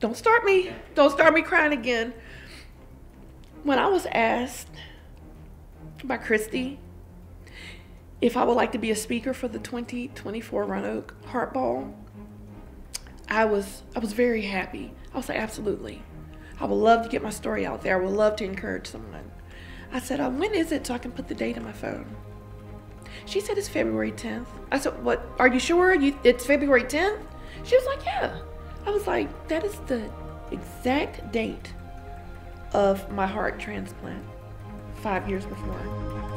don't start me. Don't start me crying again. When I was asked by Christy if I would like to be a speaker for the 2024 Roanoke Heart Ball, I was I was very happy. I was like, absolutely. I would love to get my story out there. I would love to encourage someone. I said, uh, when is it so I can put the date in my phone? She said it's February 10th. I said, what? Are you sure you, it's February 10th? She was like, yeah. I was like, that is the exact date of my heart transplant five years before.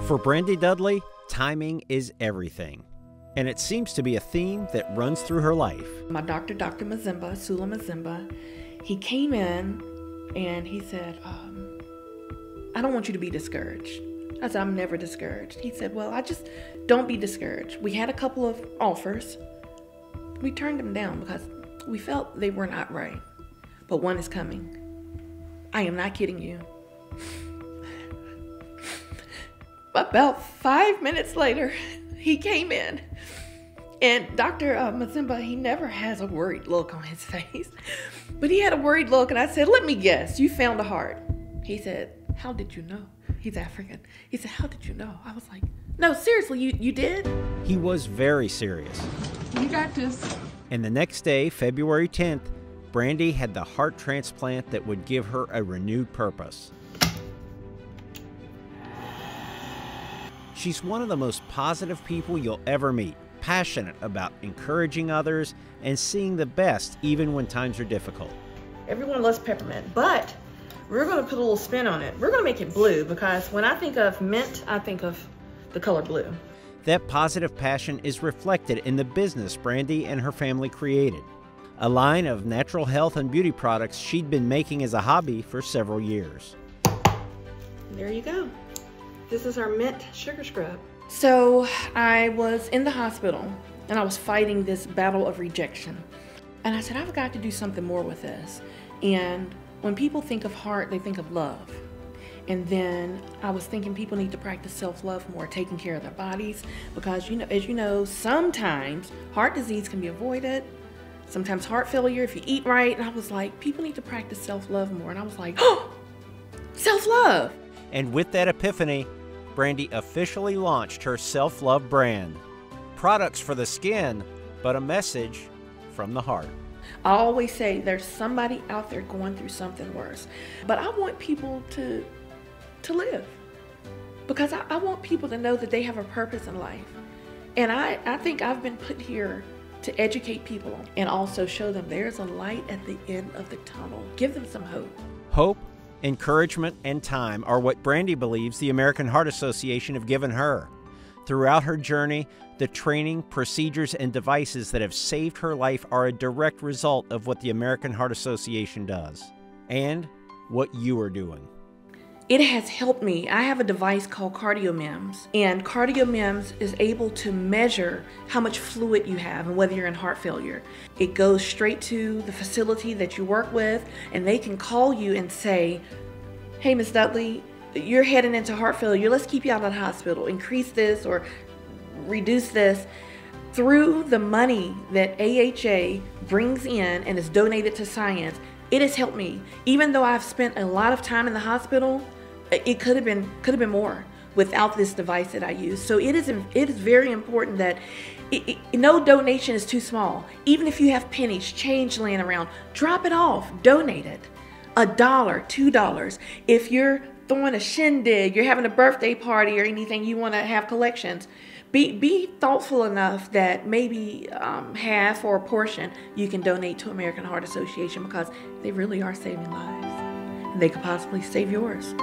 For Brandy Dudley, timing is everything. And it seems to be a theme that runs through her life. My doctor, Dr. Mazimba, Sula Mazimba, he came in and he said, um, I don't want you to be discouraged. I said, I'm never discouraged. He said, Well, I just don't be discouraged. We had a couple of offers. We turned them down because we felt they were not right. But one is coming. I am not kidding you. About five minutes later, he came in. And Dr. Uh, Mazimba, he never has a worried look on his face. But he had a worried look, and I said, Let me guess, you found a heart. He said, How did you know? He's African. He said, How did you know? I was like, No, seriously, you, you did? He was very serious. You got this. And the next day, February 10th, Brandy had the heart transplant that would give her a renewed purpose. She's one of the most positive people you'll ever meet, passionate about encouraging others and seeing the best even when times are difficult. Everyone loves peppermint, but we're going to put a little spin on it. We're going to make it blue because when I think of mint, I think of the color blue. That positive passion is reflected in the business Brandy and her family created, a line of natural health and beauty products she'd been making as a hobby for several years. There you go. This is our mint sugar scrub. So I was in the hospital and I was fighting this battle of rejection. And I said, I've got to do something more with this. And when people think of heart, they think of love. And then I was thinking people need to practice self-love more, taking care of their bodies, because you know, as you know, sometimes heart disease can be avoided. Sometimes heart failure if you eat right. And I was like, people need to practice self-love more. And I was like, oh, self-love. And with that epiphany, Brandy officially launched her self love brand. Products for the skin, but a message from the heart. I always say there's somebody out there going through something worse. But I want people to to live. Because I, I want people to know that they have a purpose in life. And I, I think I've been put here to educate people and also show them there's a light at the end of the tunnel. Give them some hope. Hope, encouragement, and time are what Brandy believes the American Heart Association have given her. Throughout her journey, the training, procedures, and devices that have saved her life are a direct result of what the American Heart Association does and what you are doing. It has helped me. I have a device called CardioMEMS, and CardioMEMS is able to measure how much fluid you have and whether you're in heart failure. It goes straight to the facility that you work with, and they can call you and say, Hey, Miss Dudley, you're heading into heart failure. Let's keep you out of the hospital. Increase this or reduce this. Through the money that AHA brings in and is donated to science, it has helped me. Even though I've spent a lot of time in the hospital, it could have been could have been more without this device that I use. So it is it is very important that it, it, no donation is too small. Even if you have pennies, change laying around, drop it off, donate it. A dollar, two dollars. If you're throwing a shindig, you're having a birthday party or anything, you want to have collections. Be, be thoughtful enough that maybe um, half or a portion you can donate to American Heart Association because they really are saving lives. And they could possibly save yours.